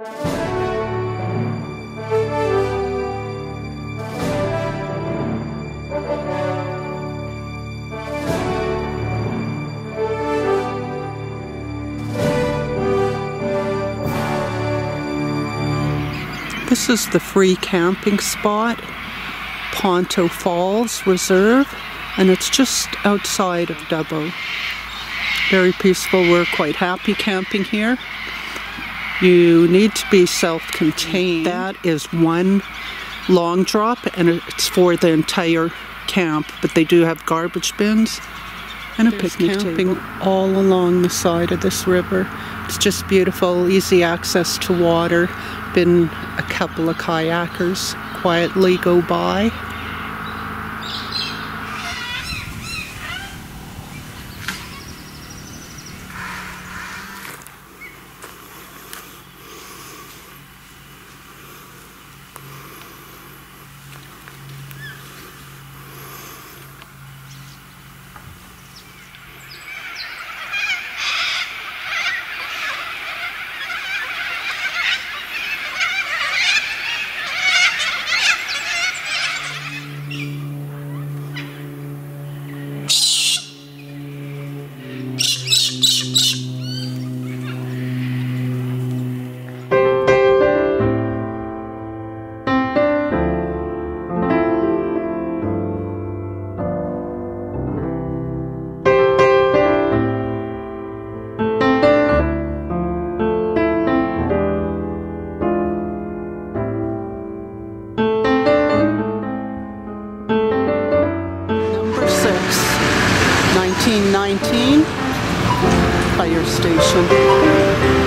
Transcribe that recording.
This is the free camping spot, Ponto Falls Reserve, and it's just outside of Dubbo. Very peaceful, we're quite happy camping here. You need to be self-contained. Mm-hmm. That is one long drop and it's for the entire camp, but they do have garbage bins and a There's picnic camping table. all along the side of this river. It's just beautiful, easy access to water. Been a couple of kayakers quietly go by. fire station.